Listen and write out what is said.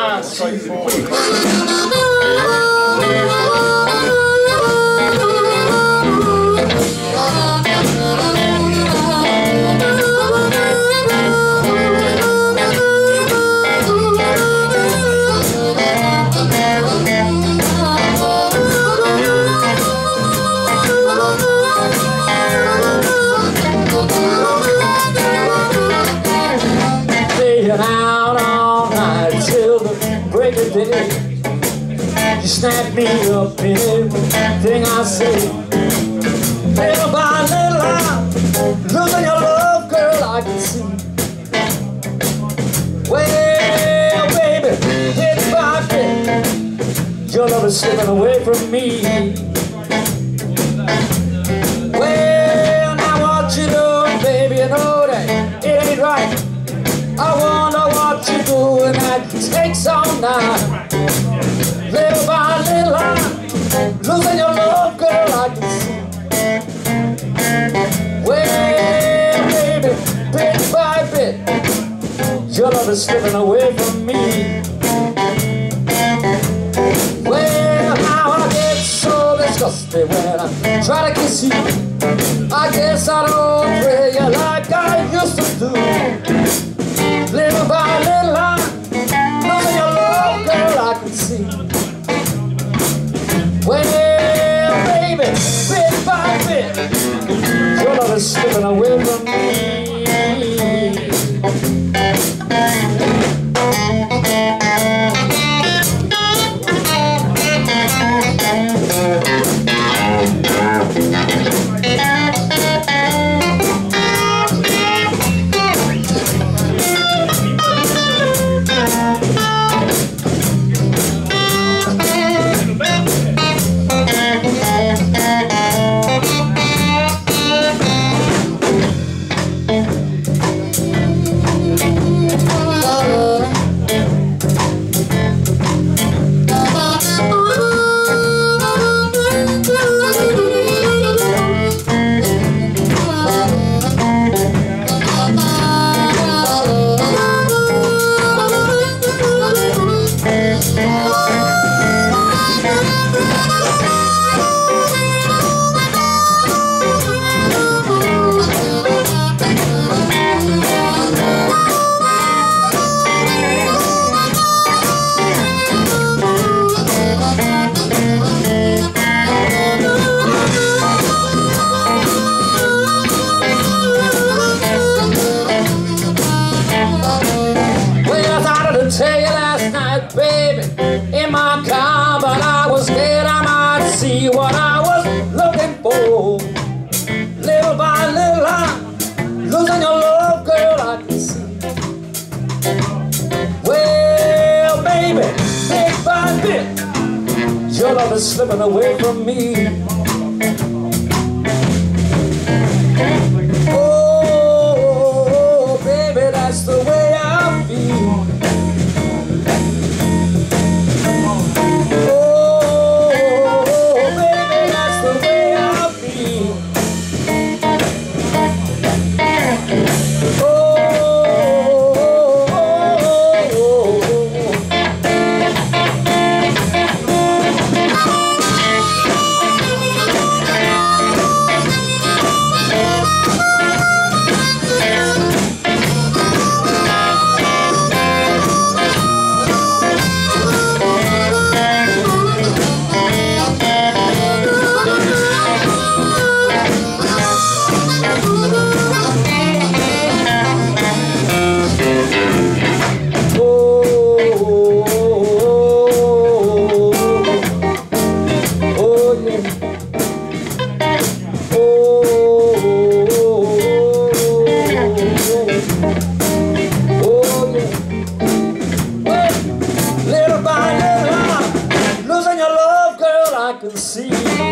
Ah, sim. The break. You snap me up in everything I say. Little by little, I'm losing your love, girl, I can see. Well, baby, bit by bit, your love is slipping away from me. Takes all night. Little by little, I'm losing your love, girl, I can see. Well, baby, bit by bit, your love is slipping away from me. Well, how I get so disgusted when I try to kiss you. I guess I don't pray you like I used to do. Little by little, I'm see. Well, baby, bit by bit, your love is slipping away from me. right, baby, in my car, but I was scared I might see what I was looking for. Little by little, I'm losing your love, girl, I can see. Well, baby, bit by bit, your love is slipping away from me. Oh, baby, that's the way can see.